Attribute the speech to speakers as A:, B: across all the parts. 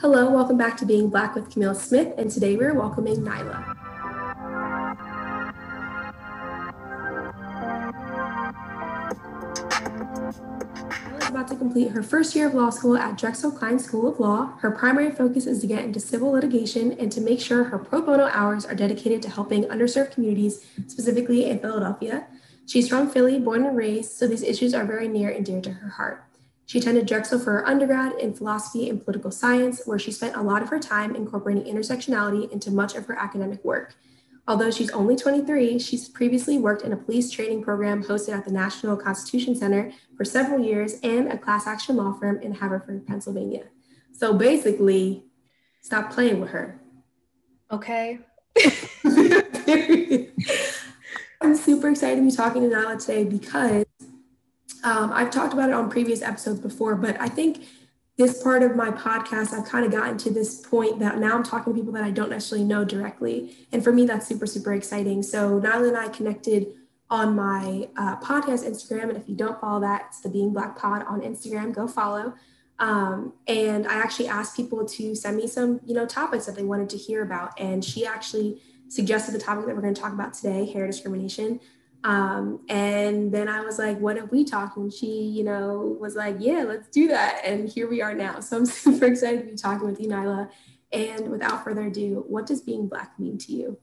A: Hello, welcome back to Being Black with Camille Smith, and today we're welcoming Nyla. Nyla is about to complete her first year of law school at Drexel Kline School of Law. Her primary focus is to get into civil litigation and to make sure her pro bono hours are dedicated to helping underserved communities, specifically in Philadelphia. She's from Philly, born and raised, so these issues are very near and dear to her heart. She attended Drexel for her undergrad in philosophy and political science, where she spent a lot of her time incorporating intersectionality into much of her academic work. Although she's only 23, she's previously worked in a police training program hosted at the National Constitution Center for several years and a class action law firm in Haverford, Pennsylvania. So basically, stop playing with her.
B: Okay.
A: I'm super excited to be talking to Nyla today because um, I've talked about it on previous episodes before, but I think this part of my podcast, I've kind of gotten to this point that now I'm talking to people that I don't necessarily know directly. And for me, that's super, super exciting. So Nyla and I connected on my uh, podcast Instagram. And if you don't follow that, it's the Being Black Pod on Instagram. Go follow. Um, and I actually asked people to send me some, you know, topics that they wanted to hear about. And she actually suggested the topic that we're going to talk about today, hair discrimination. Um, and then I was like, what if we talk? And she, you know, was like, yeah, let's do that. And here we are now. So I'm super excited to be talking with you, Nyla. And without further ado, what does being Black mean to you?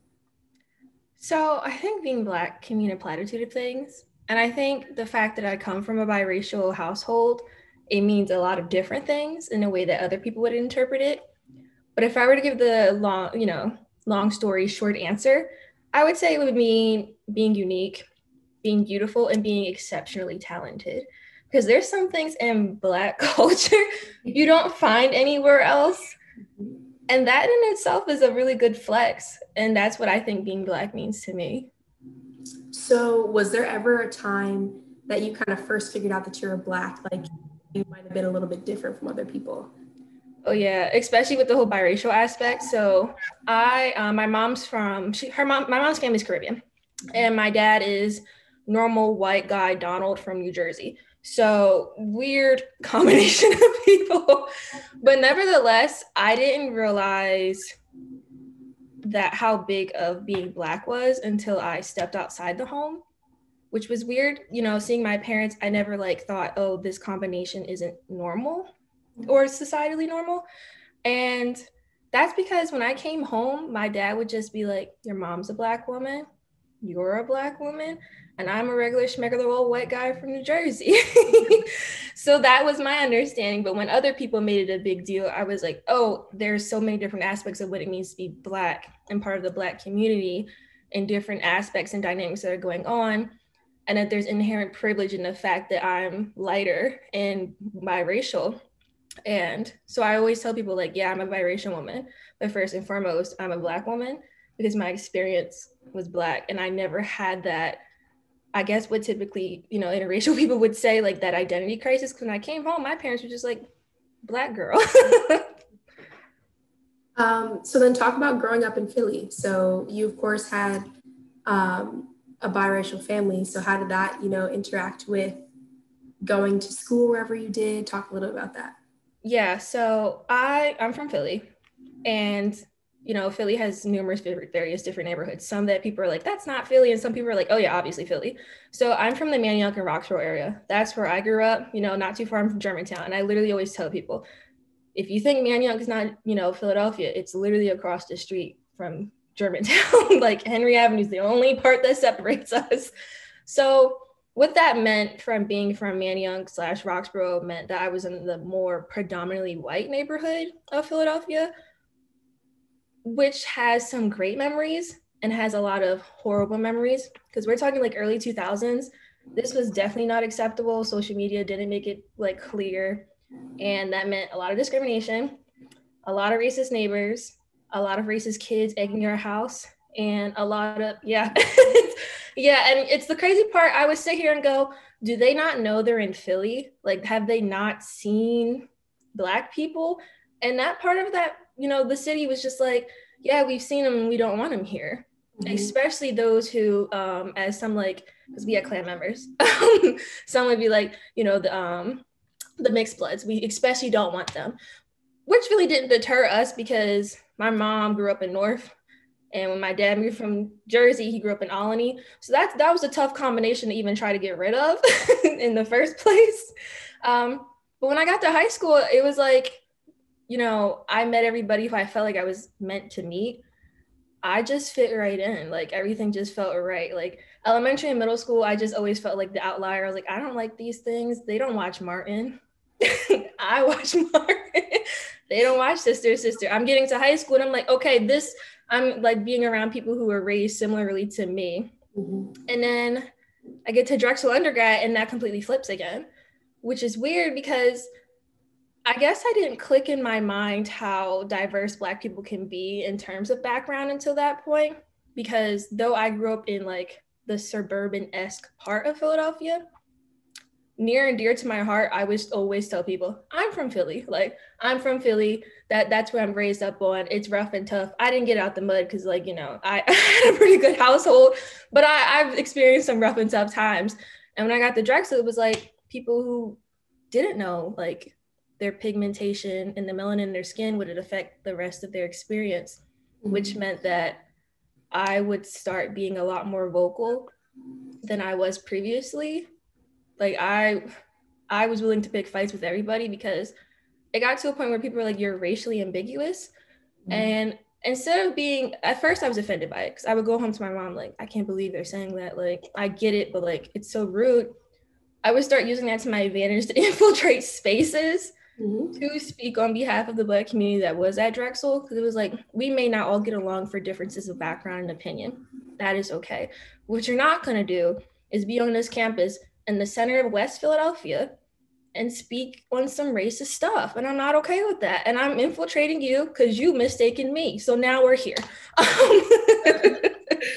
B: So I think being Black can mean a platitude of things. And I think the fact that I come from a biracial household, it means a lot of different things in a way that other people would interpret it. But if I were to give the long, you know, long story short answer, I would say it would mean being unique, being beautiful, and being exceptionally talented. Because there's some things in Black culture you don't find anywhere else. And that in itself is a really good flex. And that's what I think being Black means to me.
A: So, was there ever a time that you kind of first figured out that you were Black? Like you might have been a little bit different from other people?
B: Oh yeah, especially with the whole biracial aspect. So I, uh, my mom's from she, her mom, my mom's family's Caribbean, and my dad is normal white guy Donald from New Jersey. So weird combination of people, but nevertheless, I didn't realize that how big of being black was until I stepped outside the home, which was weird. You know, seeing my parents, I never like thought, oh, this combination isn't normal or societally normal. And that's because when I came home, my dad would just be like, Your mom's a black woman, you're a black woman, and I'm a regular schmegular old white guy from New Jersey. so that was my understanding. But when other people made it a big deal, I was like, oh, there's so many different aspects of what it means to be black and part of the black community and different aspects and dynamics that are going on. And that there's inherent privilege in the fact that I'm lighter and biracial and so I always tell people, like, yeah, I'm a biracial woman, but first and foremost, I'm a Black woman because my experience was Black and I never had that. I guess what typically, you know, interracial people would say, like that identity crisis. When I came home, my parents were just like, Black girl.
A: um, so then talk about growing up in Philly. So you, of course, had um, a biracial family. So how did that, you know, interact with going to school wherever you did? Talk a little about that.
B: Yeah, so I I'm from Philly, and you know Philly has numerous various different neighborhoods. Some that people are like that's not Philly, and some people are like oh yeah obviously Philly. So I'm from the Manayunk and Roxborough area. That's where I grew up. You know, not too far from Germantown, and I literally always tell people, if you think Manayunk is not you know Philadelphia, it's literally across the street from Germantown. like Henry Avenue is the only part that separates us. So what that meant from being from Manayunk slash Roxborough meant that I was in the more predominantly white neighborhood of Philadelphia, which has some great memories and has a lot of horrible memories because we're talking like early 2000s. This was definitely not acceptable. Social media didn't make it like clear. And that meant a lot of discrimination, a lot of racist neighbors, a lot of racist kids egging your house, and a lot of, yeah. Yeah, and it's the crazy part. I would sit here and go, do they not know they're in Philly? Like, have they not seen black people? And that part of that, you know, the city was just like, yeah, we've seen them and we don't want them here. Mm-hmm. Especially those who, um, as some like, because we had Klan members, some would be like, you know, the um, the mixed bloods. We especially don't want them. which really didn't deter us because my mom grew up in North. And when my dad moved from Jersey, he grew up in Olney. So that that was a tough combination to even try to get rid of in the first place. Um, but when I got to high school, it was like, you know, I met everybody who I felt like I was meant to meet. I just fit right in. Like everything just felt right. Like elementary and middle school, I just always felt like the outlier. I was like, I don't like these things. They don't watch Martin. I watch Martin. they don't watch Sister Sister. I'm getting to high school and I'm like, okay, this, I'm like being around people who were raised similarly to me. Mm-hmm. And then I get to Drexel undergrad and that completely flips again, which is weird because I guess I didn't click in my mind how diverse Black people can be in terms of background until that point. Because though I grew up in like the suburban esque part of Philadelphia, near and dear to my heart, I would always tell people, I'm from Philly. Like, I'm from Philly. That That's where I'm raised up on. It's rough and tough. I didn't get out the mud because, like, you know, I, I, had a pretty good household, but I, I've experienced some rough and tough times. And when I got the Drexel, it was like people who didn't know, like, their pigmentation and the melanin in their skin would it affect the rest of their experience, mm-hmm. which meant that I would start being a lot more vocal than I was previously. Like I I was willing to pick fights with everybody because it got to a point where people were like, you're racially ambiguous. Mm-hmm. And instead of being at first I was offended by it because I would go home to my mom, like, I can't believe they're saying that. Like, I get it, but like it's so rude. I would start using that to my advantage to infiltrate spaces mm-hmm. to speak on behalf of the Black community that was at Drexel because it was like we may not all get along for differences of background and opinion. That is okay. What you're not going to do is be on this campus in the center of West Philadelphia and speak on some racist stuff. And I'm not okay with that. And I'm infiltrating you because you mistaken me. So now we're here.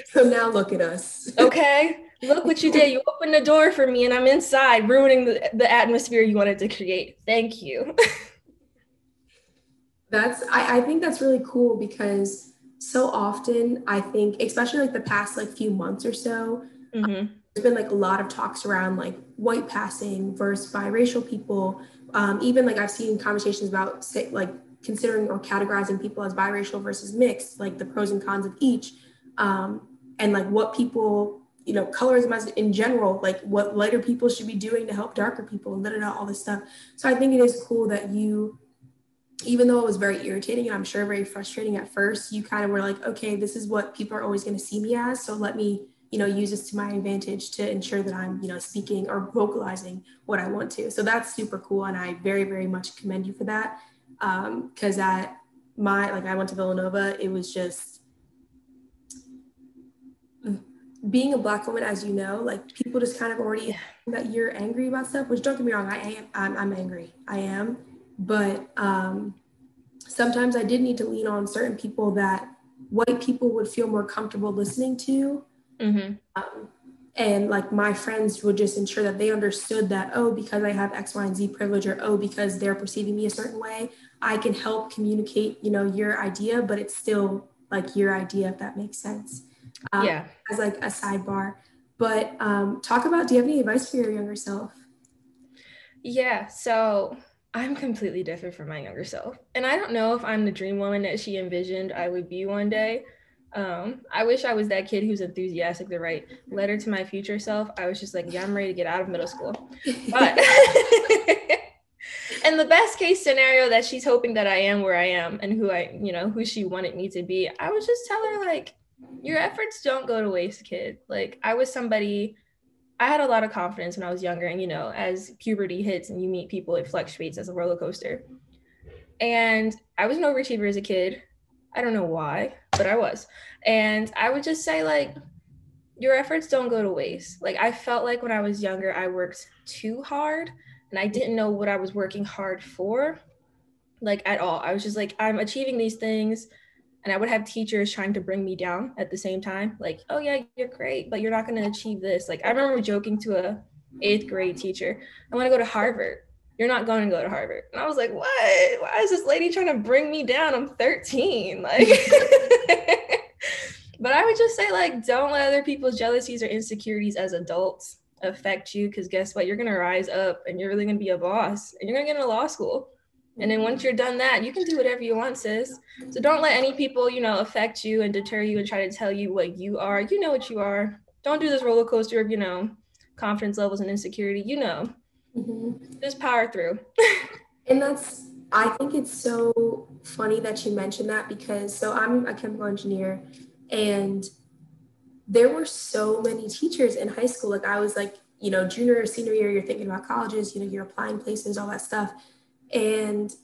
A: so now look at us.
B: okay. Look what you did. You opened the door for me and I'm inside ruining the, the atmosphere you wanted to create. Thank you.
A: that's I, I think that's really cool because so often I think, especially like the past like few months or so, mm-hmm. there's been like a lot of talks around like white passing versus biracial people. Um, even like I've seen conversations about say, like considering or categorizing people as biracial versus mixed, like the pros and cons of each, um, and like what people you know, colorism as in general, like what lighter people should be doing to help darker people and da, da, da, all this stuff. So I think it is cool that you, even though it was very irritating and I'm sure very frustrating at first, you kind of were like, okay, this is what people are always going to see me as. So let me, you know, use this to my advantage to ensure that I'm, you know, speaking or vocalizing what I want to. So that's super cool. And I very, very much commend you for that. Um, cause at my, like I went to Villanova, it was just, being a black woman, as you know, like people just kind of already that you're angry about stuff. Which don't get me wrong, I am. I'm, I'm angry. I am, but um, sometimes I did need to lean on certain people that white people would feel more comfortable listening to. Mm-hmm. Um, and like my friends would just ensure that they understood that oh because i have x y and z privilege or oh because they're perceiving me a certain way i can help communicate you know your idea but it's still like your idea if that makes sense um, yeah. as like a sidebar. But um, talk about do you have any advice for your younger self?
B: Yeah, so I'm completely different from my younger self. And I don't know if I'm the dream woman that she envisioned I would be one day. Um, I wish I was that kid who's enthusiastic to write letter to my future self. I was just like, yeah, I'm ready to get out of middle school. But and the best case scenario that she's hoping that I am where I am and who I, you know, who she wanted me to be, I would just tell her like, your efforts don't go to waste, kid. Like I was somebody I had a lot of confidence when I was younger, and you know, as puberty hits and you meet people, it fluctuates as a roller coaster. And I was an overachiever as a kid. I don't know why, but I was. And I would just say, like, your efforts don't go to waste. Like, I felt like when I was younger, I worked too hard and I didn't know what I was working hard for, like, at all. I was just like, I'm achieving these things and I would have teachers trying to bring me down at the same time, like, "Oh yeah, you're great, but you're not going to achieve this." Like I remember joking to a eighth grade teacher, "I want to go to Harvard." You're not going to go to Harvard. And I was like, "What? Why is this lady trying to bring me down? I'm 13." Like But I would just say like don't let other people's jealousies or insecurities as adults affect you cuz guess what? You're going to rise up and you're really going to be a boss and you're going to get into law school And then once you're done that, you can do whatever you want, sis. So don't let any people, you know, affect you and deter you and try to tell you what you are. You know what you are. Don't do this roller coaster of, you know, confidence levels and insecurity. You know, mm-hmm. just power through.
A: and that's, I think it's so funny that you mentioned that because so I'm a chemical engineer and there were so many teachers in high school. Like I was like, you know, junior or senior year, you're thinking about colleges, you know, you're applying places, all that stuff. And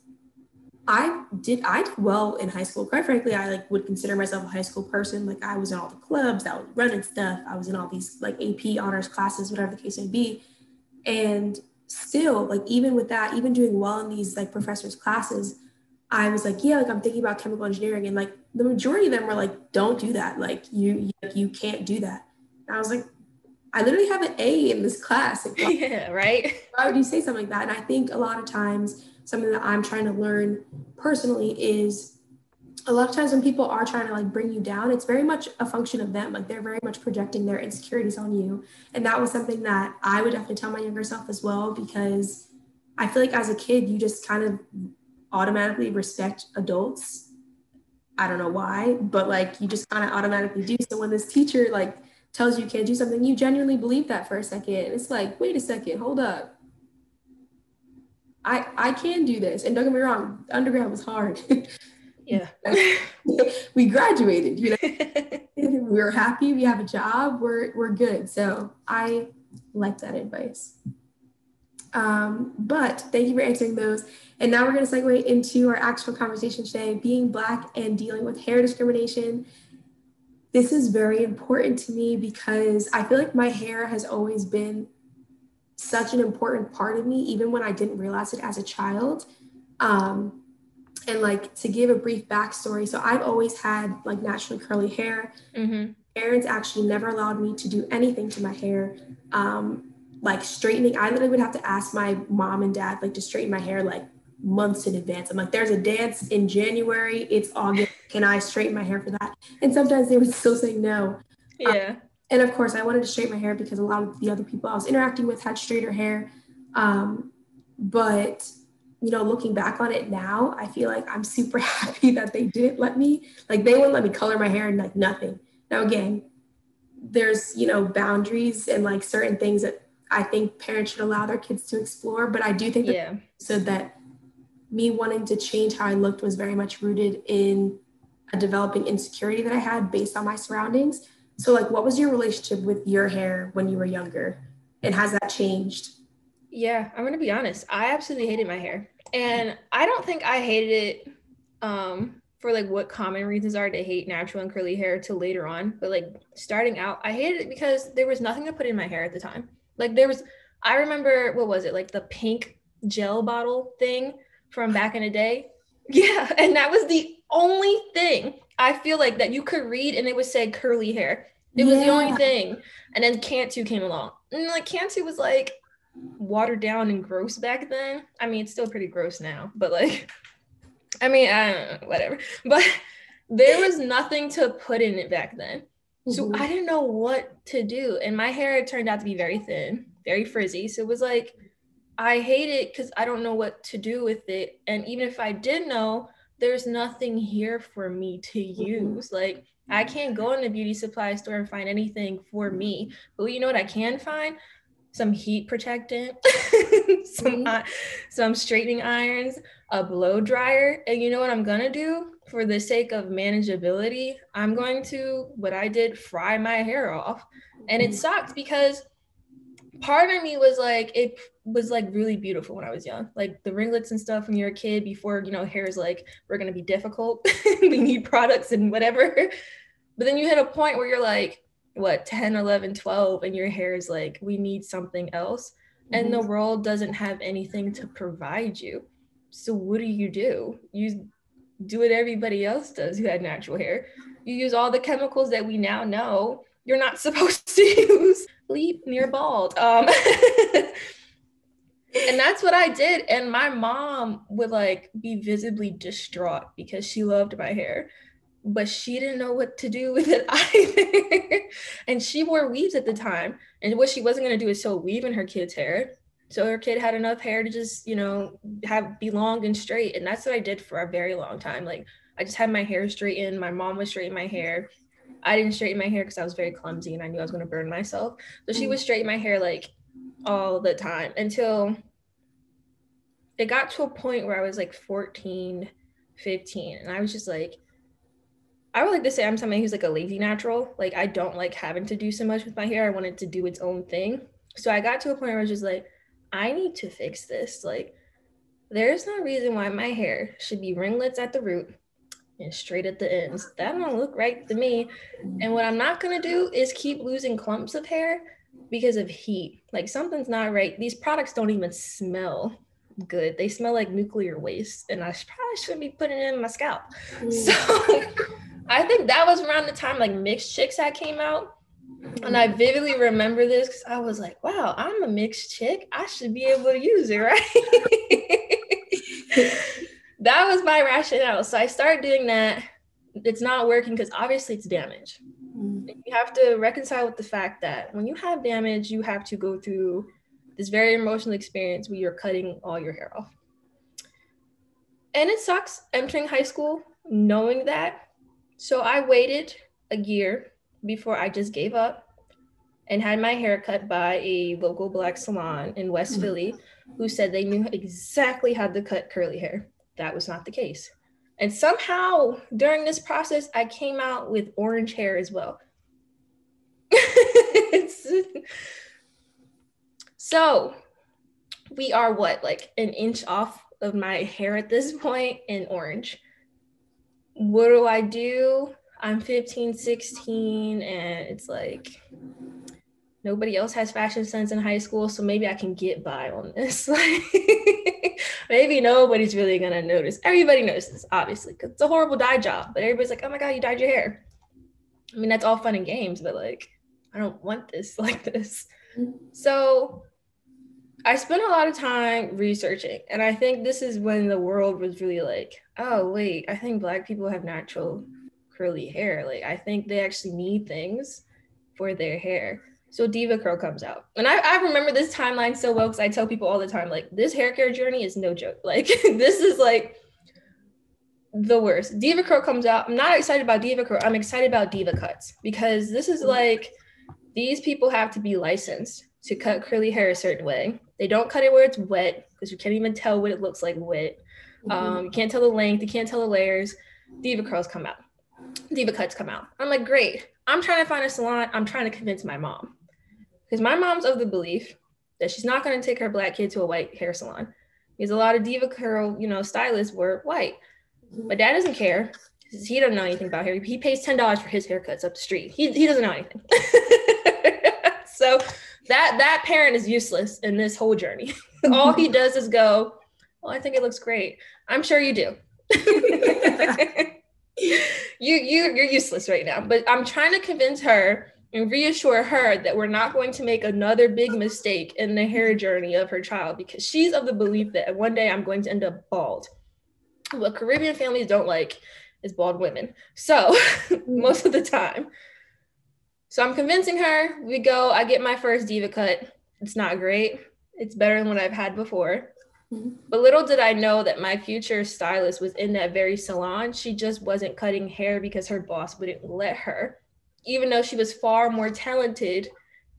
A: I did I did well in high school. Quite frankly, I like would consider myself a high school person. Like I was in all the clubs, I was running stuff. I was in all these like AP honors classes, whatever the case may be. And still, like even with that, even doing well in these like professors' classes, I was like, yeah, like I'm thinking about chemical engineering, and like the majority of them were like, don't do that. Like you, you, you can't do that. And I was like, I literally have an A in this class. Like,
B: yeah, right.
A: Why would you say something like that? And I think a lot of times something that I'm trying to learn personally is a lot of times when people are trying to like bring you down, it's very much a function of them. Like they're very much projecting their insecurities on you. And that was something that I would definitely tell my younger self as well, because I feel like as a kid, you just kind of automatically respect adults. I don't know why, but like you just kind of automatically do. So when this teacher like tells you you can't do something, you genuinely believe that for a second. It's like, wait a second, hold up. I I can do this. And don't get me wrong, undergrad was hard.
B: Yeah.
A: we graduated, you know. we're happy, we have a job, we're we're good. So I like that advice. Um, but thank you for answering those. And now we're going to segue into our actual conversation today being Black and dealing with hair discrimination. This is very important to me because I feel like my hair has always been such an important part of me, even when I didn't realize it as a child. Um, and like to give a brief backstory, so I've always had like naturally curly hair. Mm-hmm. Parents actually never allowed me to do anything to my hair. Um, like straightening, I literally would have to ask my mom and dad like to straighten my hair like months in advance. I'm like, there's a dance in January, it's August. Can I straighten my hair for that? And sometimes they would still say no.
B: Yeah. Um,
A: and of course, I wanted to straighten my hair because a lot of the other people I was interacting with had straighter hair. Um, but you know, looking back on it now, I feel like I'm super happy that they didn't let me. Like they wouldn't let me color my hair and like nothing. Now again, there's you know boundaries and like certain things that I think parents should allow their kids to explore. But I do think that yeah. so that me wanting to change how I looked was very much rooted in a developing insecurity that I had based on my surroundings. So, like, what was your relationship with your hair when you were younger? And has that changed?
B: Yeah, I'm gonna be honest. I absolutely hated my hair. And I don't think I hated it um, for like what common reasons are to hate natural and curly hair till later on. But like starting out, I hated it because there was nothing to put in my hair at the time. Like there was, I remember, what was it? Like the pink gel bottle thing from back in the day. Yeah. And that was the only thing I feel like that you could read and it would say curly hair. It was yeah. the only thing. And then Cantu came along. And like Cantu was like watered down and gross back then. I mean, it's still pretty gross now, but like, I mean, I don't know, whatever. But there was nothing to put in it back then. So mm-hmm. I didn't know what to do. And my hair turned out to be very thin, very frizzy. So it was like, I hate it because I don't know what to do with it. And even if I did know, there's nothing here for me to mm-hmm. use. Like, I can't go in the beauty supply store and find anything for me. But you know what I can find? Some heat protectant, some mm-hmm. some straightening irons, a blow dryer. And you know what I'm gonna do for the sake of manageability? I'm going to what I did, fry my hair off. And it mm-hmm. sucked because part of me was like it was like really beautiful when I was young. Like the ringlets and stuff when you're a kid before, you know, hair is like, we're going to be difficult. we need products and whatever. But then you hit a point where you're like, what, 10, 11, 12, and your hair is like, we need something else. Mm-hmm. And the mm-hmm. world doesn't have anything to provide you. So what do you do? You do what everybody else does who had natural hair. You use all the chemicals that we now know you're not supposed to use. Leap near bald. Um, and that's what I did. And my mom would like be visibly distraught because she loved my hair, but she didn't know what to do with it either. and she wore weaves at the time. And what she wasn't going to do is sew weave in her kids' hair. So her kid had enough hair to just, you know, have be long and straight. And that's what I did for a very long time. Like I just had my hair straightened. My mom was straightening my hair. I didn't straighten my hair because I was very clumsy and I knew I was going to burn myself. So she would straighten my hair like all the time until it got to a point where I was like 14, 15. And I was just like, I would like to say I'm somebody who's like a lazy natural. Like I don't like having to do so much with my hair. I wanted to do its own thing. So I got to a point where I was just like, I need to fix this. Like there's no reason why my hair should be ringlets at the root and straight at the ends. That don't look right to me. And what I'm not gonna do is keep losing clumps of hair because of heat. Like something's not right. These products don't even smell good. They smell like nuclear waste, and I probably shouldn't be putting it in my scalp. Mm. So I think that was around the time like mixed chicks had came out. And I vividly remember this because I was like, wow, I'm a mixed chick. I should be able to use it, right? that was my rationale. So I started doing that. It's not working because obviously it's damage. Mm. You have to reconcile with the fact that when you have damage, you have to go through this very emotional experience where you're cutting all your hair off. And it sucks entering high school knowing that. So I waited a year before I just gave up and had my hair cut by a local black salon in West mm-hmm. Philly who said they knew exactly how to cut curly hair. That was not the case. And somehow during this process, I came out with orange hair as well. so we are what, like an inch off of my hair at this point in orange. What do I do? I'm 15, 16, and it's like nobody else has fashion sense in high school, so maybe I can get by on this. maybe nobody's really gonna notice. Everybody notices, obviously, because it's a horrible dye job. But everybody's like, "Oh my god, you dyed your hair." I mean, that's all fun and games, but like, I don't want this like this. So I spent a lot of time researching, and I think this is when the world was really like, "Oh wait, I think Black people have natural curly hair. Like, I think they actually need things for their hair." So DevaCurl comes out. And I, I remember this timeline so well because I tell people all the time, like, this hair care journey is no joke. Like, this is like the worst. DevaCurl comes out. I'm not excited about DevaCurl. I'm excited about Deva Cuts because this is like, these people have to be licensed to cut curly hair a certain way. They don't cut it where it's wet because you can't even tell what it looks like wet. Mm-hmm. Um, you can't tell the length, you can't tell the layers. DevaCurls come out. Deva cuts come out. I'm like, great. I'm trying to find a salon. I'm trying to convince my mom because my mom's of the belief that she's not going to take her black kid to a white hair salon because a lot of DevaCurl, you know, stylists were white. My dad doesn't care. He doesn't know anything about hair. He pays ten dollars for his haircuts up the street. He, he doesn't know anything. so that that parent is useless in this whole journey. All he does is go, "Well, I think it looks great." I'm sure you do. you you you're useless right now. But I'm trying to convince her and reassure her that we're not going to make another big mistake in the hair mm-hmm. journey of her child because she's of the belief that one day I'm going to end up bald. What Caribbean families don't like is bald women. So most of the time. So I'm convincing her. We go, I get my first Deva cut. It's not great. It's better than what I've had before. Mm-hmm. But little did I know that my future stylist was in that very salon. She just wasn't cutting hair because her boss wouldn't let her even though she was far more talented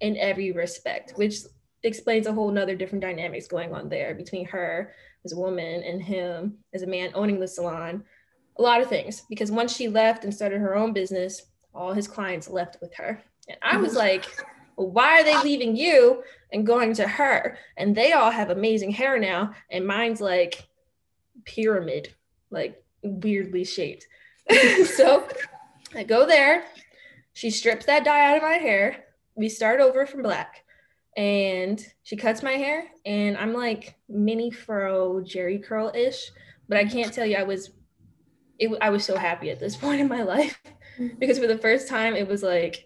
B: in every respect, which explains a whole nother different dynamics going on there between her as a woman and him as a man owning the salon. A lot of things because once she left and started her own business, all his clients left with her. And I was like, well, why are they leaving you and going to her? And they all have amazing hair now. And mine's like pyramid, like weirdly shaped. so I go there she strips that dye out of my hair. We start over from black. And she cuts my hair, and I'm like mini fro Jheri curl ish, but I can't tell you I was, it, I was so happy at this point in my life because for the first time it was like,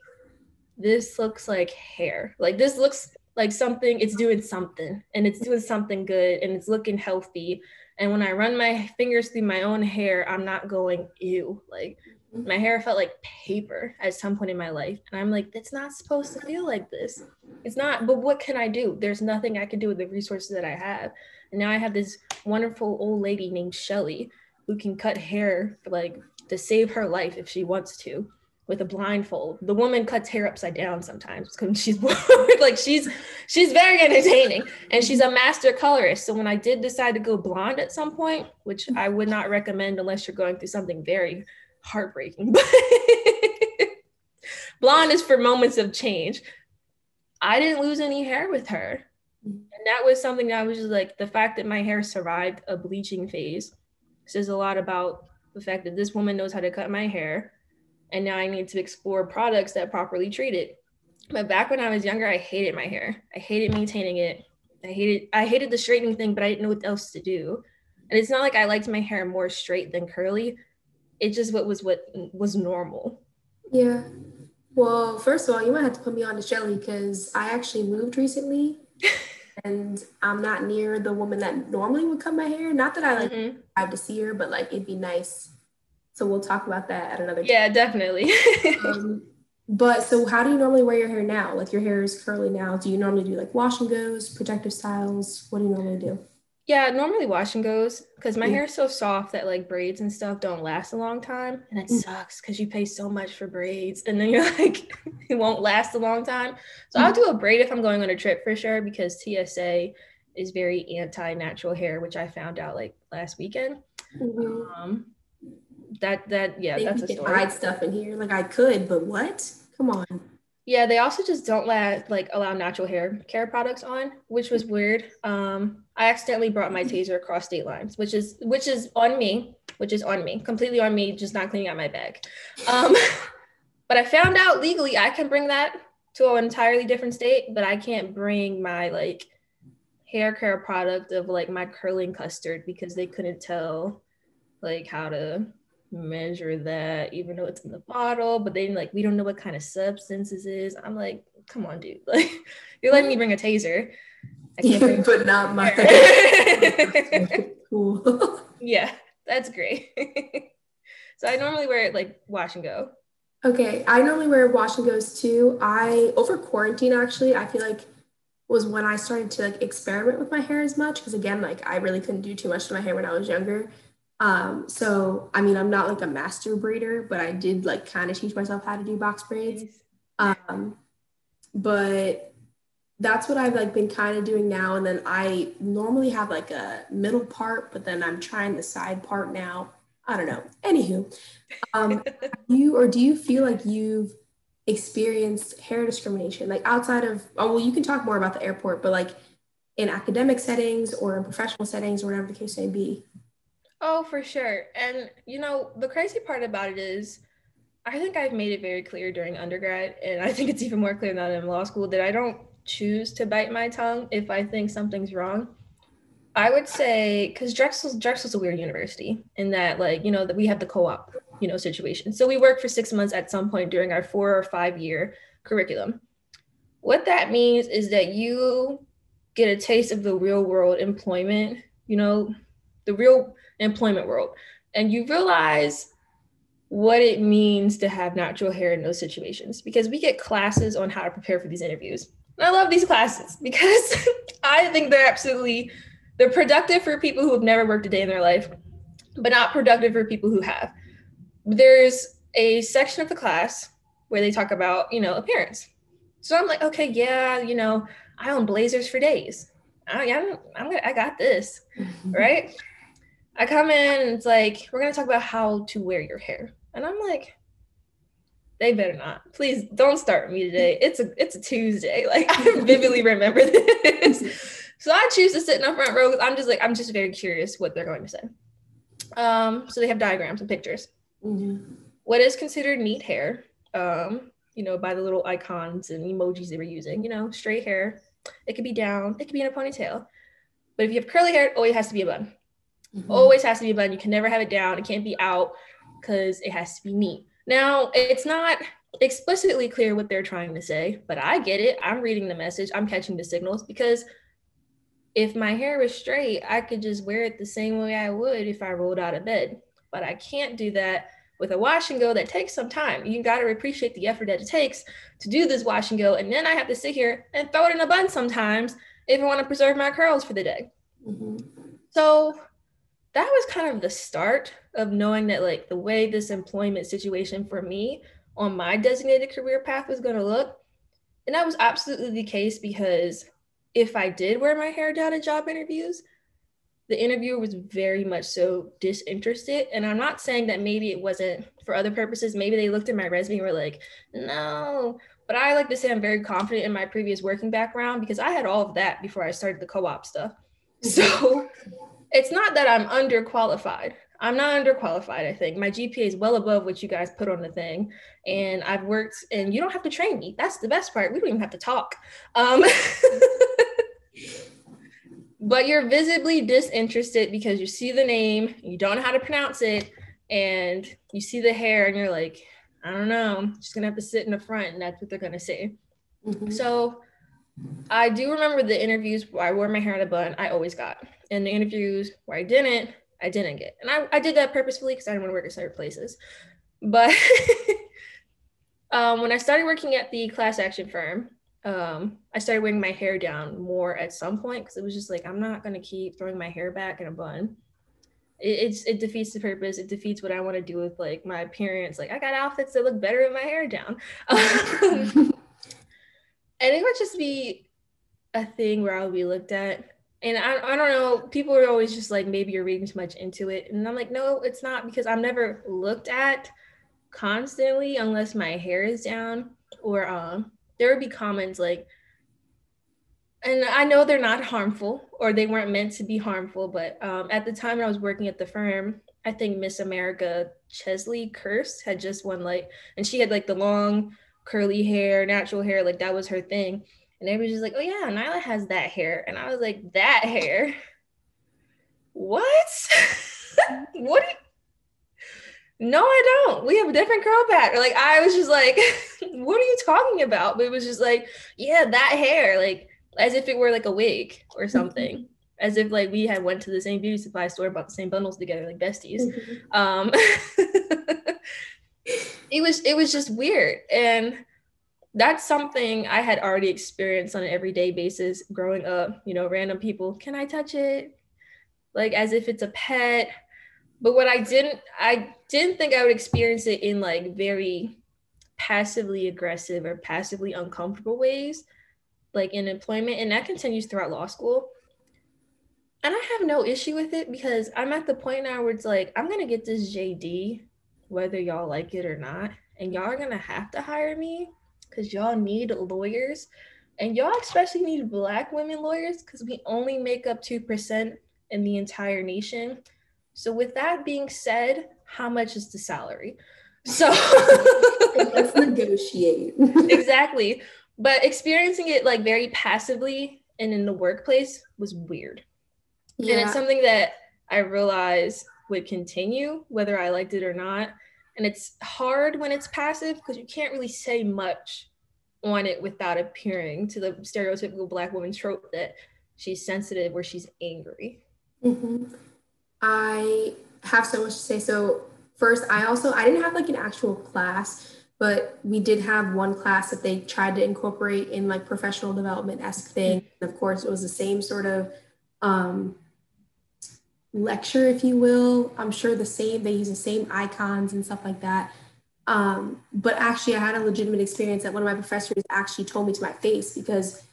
B: this looks like hair. Like this looks like something. It's doing something, and it's doing something good, and it's looking healthy. And when I run my fingers through my own hair, I'm not going ew. Like My hair felt like paper at some point in my life. And I'm like, it's not supposed to feel like this. It's not, but what can I do? There's nothing I can do with the resources that I have. And now I have this wonderful old lady named Shelly who can cut hair for like to save her life if she wants to with a blindfold. The woman cuts hair upside down sometimes because she's like she's she's very entertaining and she's a master colorist. So when I did decide to go blonde at some point, which I would not recommend unless you're going through something very heartbreaking, blonde is for moments of change. I didn't lose any hair with her. And that was something that I was just like the fact that my hair survived a bleaching phase says a lot about the fact that this woman knows how to cut my hair and now I need to explore products that properly treat it. But back when I was younger, I hated my hair. I hated maintaining it. I hated I hated the straightening thing, but I didn't know what else to do. And it's not like I liked my hair more straight than curly. It just what was what was normal.
A: Yeah. Well, first of all, you might have to put me on to Shelly because I actually moved recently. and I'm not near the woman that normally would cut my hair. Not that I like mm-hmm. have to see her, but like it'd be nice so we'll talk about that at another.
B: Yeah, time. definitely.
A: um, but so, how do you normally wear your hair now? Like your hair is curly now. Do you normally do like wash and goes, protective styles? What do you normally do?
B: Yeah, normally wash and goes because my yeah. hair is so soft that like braids and stuff don't last a long time, and it mm. sucks because you pay so much for braids, and then you're like, it won't last a long time. So mm. I'll do a braid if I'm going on a trip for sure because TSA is very anti-natural hair, which I found out like last weekend. Mm-hmm. Um, that that yeah, that's a story.
A: Hide stuff in here, like I could, but what? Come on.
B: Yeah, they also just don't let like allow natural hair care products on, which was weird. Um, I accidentally brought my taser across state lines, which is which is on me, which is on me, completely on me, just not cleaning out my bag. Um, but I found out legally I can bring that to an entirely different state, but I can't bring my like hair care product of like my curling custard because they couldn't tell like how to measure that, even though it's in the bottle, but then like we don't know what kind of substance this is. I'm like, come on, dude. Like you're letting me bring a taser.
A: I can't bring but not my
B: cool. yeah, that's great. so I normally wear it like wash and go.
A: Okay. I normally wear wash and goes too. I over quarantine actually, I feel like was when I started to like experiment with my hair as much. Cause again, like I really couldn't do too much to my hair when I was younger. Um, so I mean, I'm not like a master braider, but I did like kind of teach myself how to do box braids. Um, but that's what I've like been kind of doing now. And then I normally have like a middle part, but then I'm trying the side part now. I don't know. Anywho, um, you or do you feel like you've experienced hair discrimination, like outside of? Oh, well, you can talk more about the airport, but like in academic settings or in professional settings or whatever the case may be.
B: Oh, for sure. And you know, the crazy part about it is I think I've made it very clear during undergrad, and I think it's even more clear now in law school that I don't choose to bite my tongue if I think something's wrong. I would say because Drexel's Drexel's a weird university in that like you know that we have the co-op you know situation. So we work for six months at some point during our four or five year curriculum. What that means is that you get a taste of the real world employment. You know, the real employment world and you realize what it means to have natural hair in those situations because we get classes on how to prepare for these interviews. And I love these classes because I think they're absolutely they're productive for people who have never worked a day in their life, but not productive for people who have. There's a section of the class where they talk about, you know, appearance. So I'm like, okay, yeah, you know, I own blazers for days. I, I'm, I'm, I got this, right? I come in and it's like, we're gonna talk about how to wear your hair. And I'm like, they better not. Please don't start me today. It's a it's a Tuesday. Like I vividly remember this. so I choose to sit in the front row. I'm just like, I'm just very curious what they're going to say. Um, so they have diagrams and pictures. Mm-hmm. What is considered neat hair? Um, you know, by the little icons and emojis they were using, you know, straight hair. It could be down, it could be in a ponytail. But if you have curly hair, it always has to be a bun. Mm-hmm. Always has to be a bun. You can never have it down. It can't be out because it has to be neat. Now, it's not explicitly clear what they're trying to say, but I get it. I'm reading the message, I'm catching the signals because if my hair was straight, I could just wear it the same way I would if I rolled out of bed. But I can't do that with a wash and go that takes some time. You got to appreciate the effort that it takes to do this wash and go. And then I have to sit here and throw it in a bun sometimes if I want to preserve my curls for the day. Mm-hmm. So that was kind of the start of knowing that, like, the way this employment situation for me on my designated career path was going to look. And that was absolutely the case because if I did wear my hair down in job interviews, the interviewer was very much so disinterested. And I'm not saying that maybe it wasn't for other purposes. Maybe they looked at my resume and were like, no. But I like to say I'm very confident in my previous working background because I had all of that before I started the co op stuff. So it's not that I'm underqualified. I'm not underqualified, I think. My GPA is well above what you guys put on the thing. And I've worked, and you don't have to train me. That's the best part. We don't even have to talk. Um, but you're visibly disinterested because you see the name, you don't know how to pronounce it, and you see the hair, and you're like, I don't know, I'm just gonna have to sit in the front, and that's what they're gonna say. Mm-hmm. So I do remember the interviews where I wore my hair in a bun, I always got. And the interviews where I didn't, I didn't get. And I, I did that purposefully because I didn't want to work at certain places. But um, when I started working at the class action firm, um, I started wearing my hair down more at some point because it was just like I'm not gonna keep throwing my hair back in a bun. It, it's it defeats the purpose. It defeats what I want to do with like my appearance. Like I got outfits that look better with my hair down. and it would just be a thing where I'll be looked at. And I, I don't know, people are always just like, maybe you're reading too much into it. And I'm like, no, it's not because I'm never looked at constantly unless my hair is down or um there would be comments like, and I know they're not harmful or they weren't meant to be harmful, but um, at the time I was working at the firm, I think Miss America Cheslie Kryst had just won like, and she had like the long curly hair, natural hair, like that was her thing. And everybody's just like, oh yeah, Nyla has that hair. And I was like, that hair? What? what? no, I don't. We have a different curl pattern. Like I was just like, what are you talking about? But it was just like, yeah, that hair, like as if it were like a wig or mm-hmm. something. As if like we had went to the same beauty supply store, bought the same bundles together, like besties. Mm-hmm. Um it was it was just weird. And that's something I had already experienced on an everyday basis growing up. You know, random people, can I touch it? Like as if it's a pet but what I didn't I didn't think I would experience it in like very passively aggressive or passively uncomfortable ways, like in employment, and that continues throughout law school. And I have no issue with it because I'm at the point now where it's like I'm gonna get this JD, whether y'all like it or not, and y'all are gonna have to hire me because y'all need lawyers, and y'all especially need Black women lawyers because we only make up two percent in the entire nation so, with that being said, how much is the salary? So,
A: let's negotiate.
B: exactly. But experiencing it like very passively and in the workplace was weird. Yeah. And it's something that I realized would continue whether I liked it or not. And it's hard when it's passive because you can't really say much on it without appearing to the stereotypical Black woman trope that she's sensitive or she's angry.
A: Mm-hmm. I have so much to say. So first, I also I didn't have like an actual class, but we did have one class that they tried to incorporate in like professional development esque thing. And of course, it was the same sort of um, lecture, if you will. I'm sure the same. They use the same icons and stuff like that. Um, but actually, I had a legitimate experience that one of my professors actually told me to my face because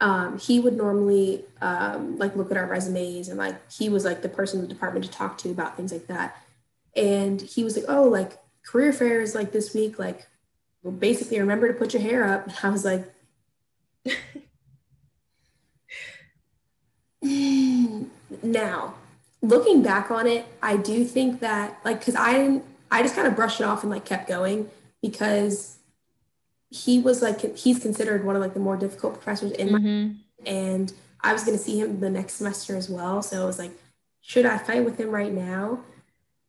A: um, he would normally um, like look at our resumes and like he was like the person in the department to talk to about things like that. And he was like, oh, like career fairs like this week, like well, basically remember to put your hair up. And I was like, now looking back on it, I do think that like because I didn't, I just kind of brushed it off and like kept going because he was like he's considered one of like the more difficult professors in mm-hmm. my and I was going to see him the next semester as well. So I was like, should I fight with him right now?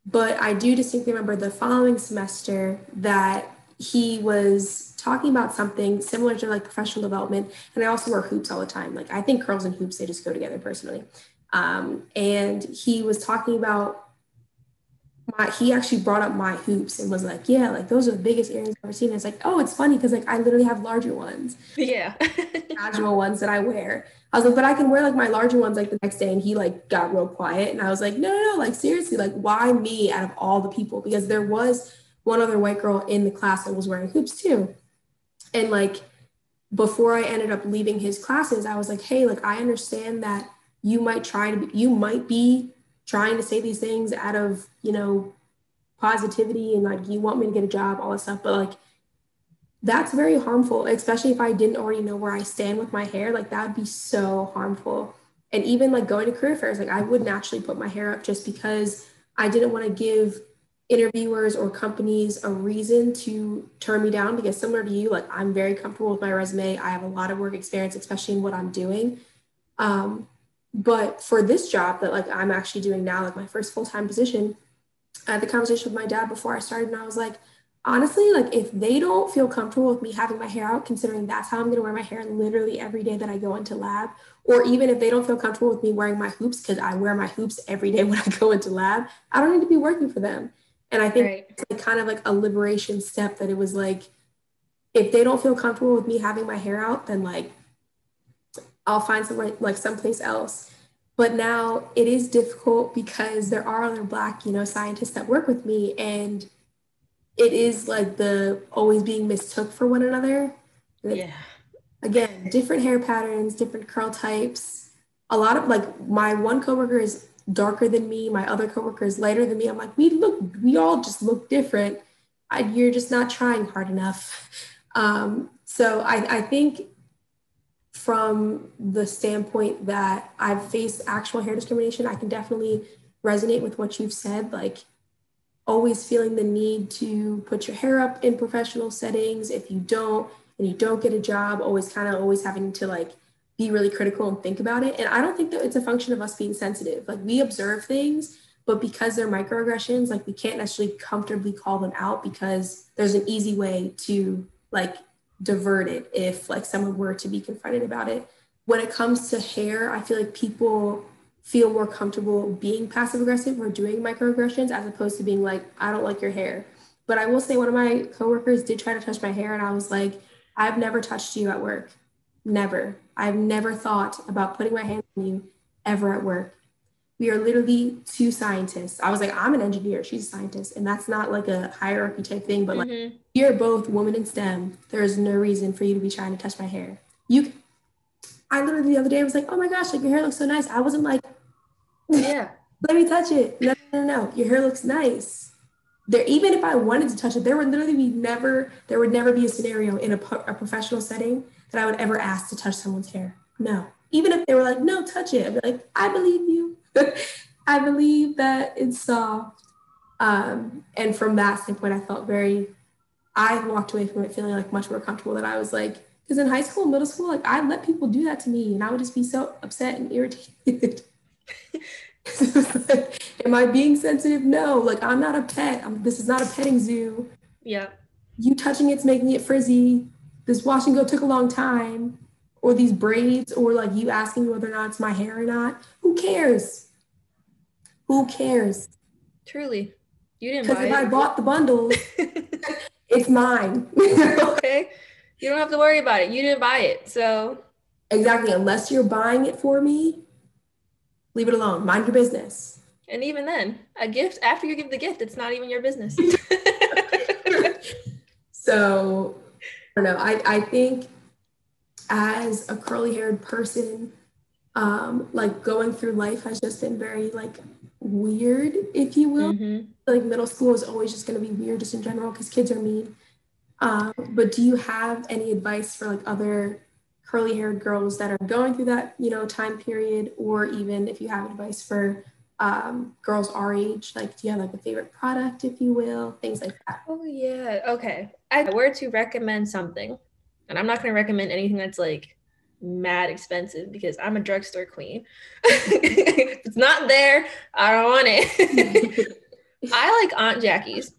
A: But I do distinctly remember the following semester that he was talking about something similar to like professional development. And I also wear hoops all the time. Like I think curls and hoops, they just go together personally. Um, and he was talking about my he actually brought up my hoops and was like, yeah, like those are the biggest earrings I've ever seen. And it's like, oh, it's funny because like I literally have larger ones.
B: Yeah.
A: casual ones that I wear. I was like, but I can wear like my larger ones like the next day. And he like got real quiet. And I was like, no, no, no, like seriously, like why me out of all the people? Because there was one other white girl in the class that was wearing hoops too. And like before I ended up leaving his classes, I was like, hey, like I understand that you might try to be, you might be trying to say these things out of, you know, positivity and like you want me to get a job, all this stuff. But like that's very harmful, especially if I didn't already know where I stand with my hair. Like that would be so harmful. And even like going to career fairs, like I wouldn't actually put my hair up just because I didn't want to give interviewers or companies a reason to turn me down because similar to you like i'm very comfortable with my resume i have a lot of work experience especially in what i'm doing um, but for this job that like i'm actually doing now like my first full-time position i had the conversation with my dad before i started and i was like honestly like if they don't feel comfortable with me having my hair out considering that's how i'm going to wear my hair literally every day that i go into lab or even if they don't feel comfortable with me wearing my hoops because i wear my hoops every day when i go into lab i don't need to be working for them and i think right. it's like kind of like a liberation step that it was like if they don't feel comfortable with me having my hair out then like I'll find somewhere like someplace else. But now it is difficult because there are other Black, you know, scientists that work with me, and it is like the always being mistook for one another.
B: Yeah.
A: Again, different hair patterns, different curl types. A lot of like my one coworker is darker than me, my other coworker is lighter than me. I'm like, we look, we all just look different. I, you're just not trying hard enough. Um, so I, I think from the standpoint that I've faced actual hair discrimination, I can definitely resonate with what you've said. Like, always feeling the need to put your hair up in professional settings. If you don't, and you don't get a job, always kind of always having to like be really critical and think about it. And I don't think that it's a function of us being sensitive. Like, we observe things, but because they're microaggressions, like, we can't necessarily comfortably call them out because there's an easy way to like diverted if like someone were to be confronted about it. When it comes to hair, I feel like people feel more comfortable being passive aggressive or doing microaggressions as opposed to being like, I don't like your hair. But I will say one of my coworkers did try to touch my hair and I was like, I've never touched you at work. Never. I've never thought about putting my hand on you ever at work we are literally two scientists. I was like, I'm an engineer, she's a scientist. And that's not like a hierarchy type thing, but mm-hmm. like you're both women in STEM. There's no reason for you to be trying to touch my hair. You I literally the other day was like, oh my gosh, like your hair looks so nice. I wasn't like,
B: yeah,
A: let me touch it. No, no, no, no. Your hair looks nice. There, even if I wanted to touch it, there would literally be never, there would never be a scenario in a, a professional setting that I would ever ask to touch someone's hair. No. Even if they were like, no, touch it, I'd be like, I believe you. I believe that it's soft. Um, and from that standpoint, I felt very, I walked away from it feeling like much more comfortable that I was like, because in high school, middle school, like I let people do that to me and I would just be so upset and irritated. like, am I being sensitive? No, like I'm not a pet. I'm, this is not a petting zoo.
B: Yeah.
A: You touching it's making it frizzy. This wash and go took a long time or these braids or like you asking me whether or not it's my hair or not. Who cares? Who cares?
B: Truly. You didn't
A: Because if it. I bought the bundles, it's mine.
B: okay. You don't have to worry about it. You didn't buy it. So
A: Exactly. Unless you're buying it for me, leave it alone. Mind your business.
B: And even then, a gift after you give the gift, it's not even your business.
A: so I don't know. I, I think as a curly haired person, um, like going through life has just been very like weird, if you will. Mm-hmm. Like middle school is always just going to be weird, just in general, because kids are mean. Um, but do you have any advice for like other curly haired girls that are going through that, you know, time period, or even if you have advice for um, girls our age? Like, do you have like a favorite product, if you will, things like that?
B: Oh yeah, okay. I were to recommend something and I'm not going to recommend anything that's like mad expensive because I'm a drugstore queen. if it's not there, I don't want it. I like Aunt Jackie's.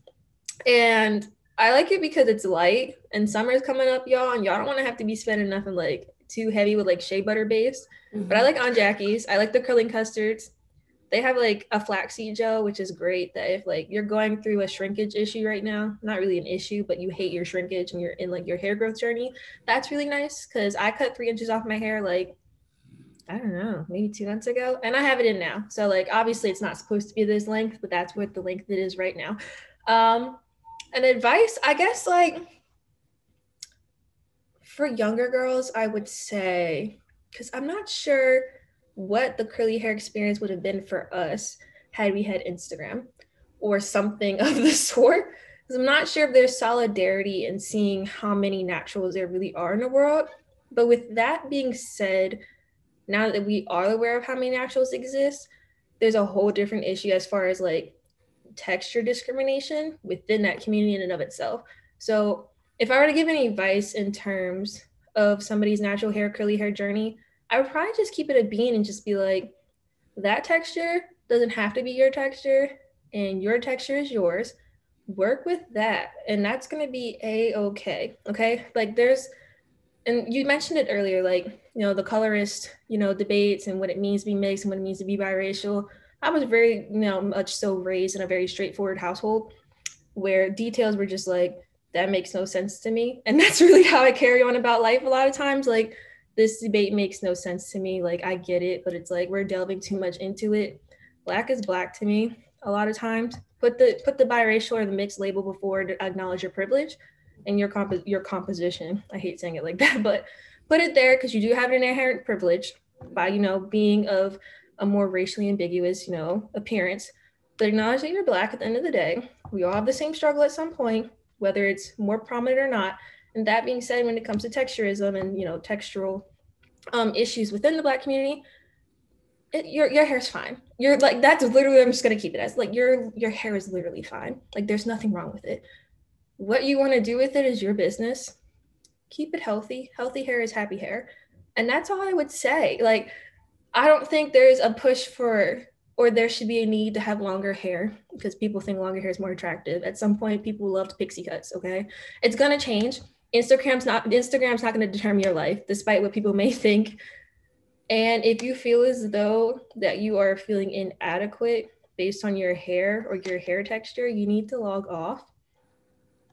B: And I like it because it's light and summer's coming up, y'all, and y'all don't want to have to be spending nothing like too heavy with like shea butter base. Mm-hmm. But I like Aunt Jackie's. I like the curling custards. They have like a flaxseed gel, which is great. That if like you're going through a shrinkage issue right now, not really an issue, but you hate your shrinkage and you're in like your hair growth journey, that's really nice. Cause I cut three inches off my hair like I don't know, maybe two months ago, and I have it in now. So like obviously it's not supposed to be this length, but that's what the length it is right now. Um, and advice, I guess like for younger girls, I would say because I'm not sure what the curly hair experience would have been for us had we had Instagram or something of the sort. Because I'm not sure if there's solidarity in seeing how many naturals there really are in the world. But with that being said, now that we are aware of how many naturals exist, there's a whole different issue as far as like texture discrimination within that community in and of itself. So if I were to give any advice in terms of somebody's natural hair, curly hair journey, I would probably just keep it a bean and just be like, that texture doesn't have to be your texture, and your texture is yours. Work with that, and that's gonna be a okay. Okay, like there's, and you mentioned it earlier, like you know the colorist, you know debates and what it means to be mixed and what it means to be biracial. I was very, you know, much so raised in a very straightforward household where details were just like that makes no sense to me, and that's really how I carry on about life a lot of times, like this debate makes no sense to me. Like I get it, but it's like we're delving too much into it. Black is black to me a lot of times. Put the put the biracial or the mixed label before to acknowledge your privilege and your comp your composition. I hate saying it like that, but put it there because you do have an inherent privilege by you know being of a more racially ambiguous you know appearance. But acknowledge that you're black at the end of the day. We all have the same struggle at some point, whether it's more prominent or not. And that being said, when it comes to texturism and you know textural um, issues within the Black community, it, your your hair's fine. You're like that's literally I'm just gonna keep it as like your your hair is literally fine. Like there's nothing wrong with it. What you want to do with it is your business. Keep it healthy. Healthy hair is happy hair, and that's all I would say. Like I don't think there's a push for or there should be a need to have longer hair because people think longer hair is more attractive. At some point, people loved pixie cuts. Okay, it's gonna change. Instagram's not Instagram's not going to determine your life, despite what people may think. And if you feel as though that you are feeling inadequate based on your hair or your hair texture, you need to log off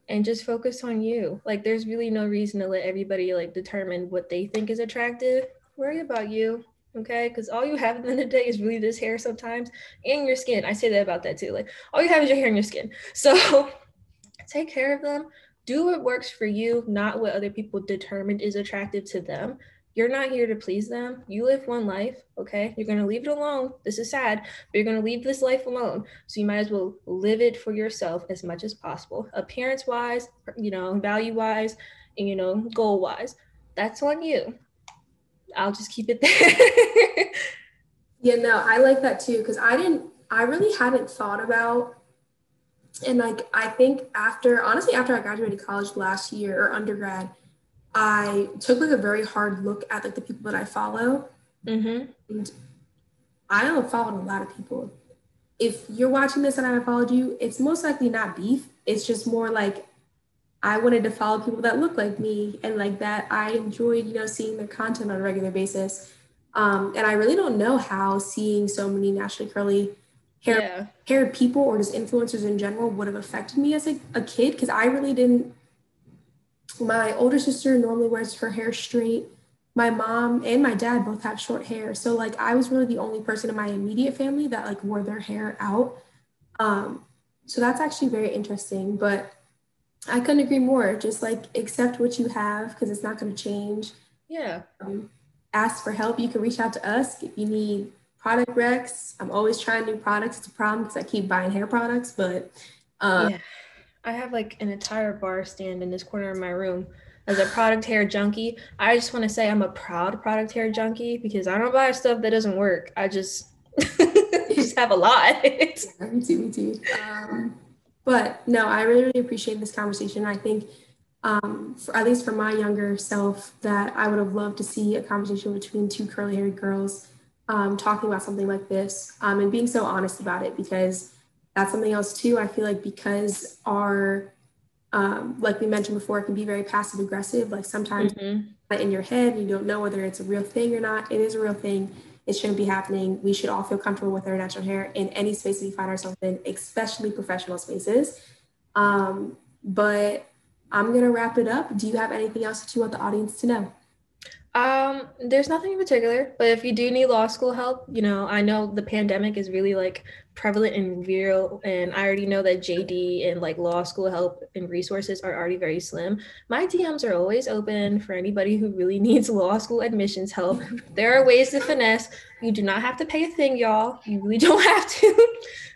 B: and just focus on you. Like there's really no reason to let everybody like determine what they think is attractive. Worry about you. Okay, because all you have at the end of the day is really this hair sometimes and your skin. I say that about that too. Like all you have is your hair and your skin. So take care of them do what works for you, not what other people determined is attractive to them. You're not here to please them. You live one life, okay? You're going to leave it alone. This is sad, but you're going to leave this life alone. So you might as well live it for yourself as much as possible. Appearance wise, you know, value wise, and, you know, goal wise. That's on you. I'll just keep it there.
A: yeah, no, I like that too because I didn't, I really hadn't thought about and like I think after honestly after I graduated college last year or undergrad, I took like a very hard look at like the people that I follow. Mm-hmm. And I don't follow a lot of people. If you're watching this and I followed you, it's most likely not beef. It's just more like I wanted to follow people that look like me and like that I enjoyed, you know, seeing their content on a regular basis. Um, and I really don't know how seeing so many naturally curly hair yeah. hair people or just influencers in general would have affected me as a, a kid because I really didn't. My older sister normally wears her hair straight. My mom and my dad both have short hair, so like I was really the only person in my immediate family that like wore their hair out. Um, so that's actually very interesting. But I couldn't agree more. Just like accept what you have because it's not going to change.
B: Yeah.
A: Um, ask for help. You can reach out to us if you need product recs. I'm always trying new products. It's a problem because I keep buying hair products, but um, yeah.
B: I have like an entire bar stand in this corner of my room as a product hair junkie. I just want to say I'm a proud product hair junkie because I don't buy stuff that doesn't work. I just just have a lot.
A: yeah, me too, me too. Um, but no, I really, really appreciate this conversation. I think, um, for, at least for my younger self, that I would have loved to see a conversation between two curly haired girls um, talking about something like this um, and being so honest about it because that's something else too. I feel like because our, um, like we mentioned before, it can be very passive aggressive. Like sometimes mm-hmm. in your head, you don't know whether it's a real thing or not. It is a real thing. It shouldn't be happening. We should all feel comfortable with our natural hair in any space we find ourselves in, especially professional spaces. Um, but I'm gonna wrap it up. Do you have anything else that you want the audience to know?
B: Um, there's nothing in particular, but if you do need law school help, you know, I know the pandemic is really like prevalent and real, and I already know that JD and like law school help and resources are already very slim. My DMs are always open for anybody who really needs law school admissions help. There are ways to finesse. You do not have to pay a thing, y'all. You really don't have to.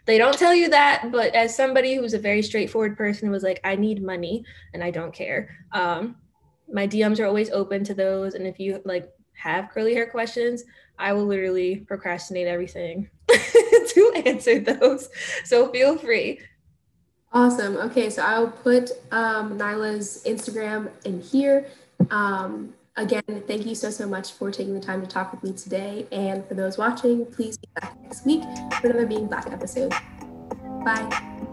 B: they don't tell you that, but as somebody who's a very straightforward person was like, I need money and I don't care. Um, my DMs are always open to those. And if you like have curly hair questions, I will literally procrastinate everything to answer those. So feel free.
A: Awesome. Okay, so I'll put um, Nyla's Instagram in here. Um, again, thank you so, so much for taking the time to talk with me today. And for those watching, please be back next week for another Being Black episode. Bye.